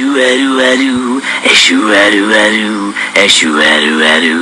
Eshu aru aru, eshu aru aru, eshu aru aru,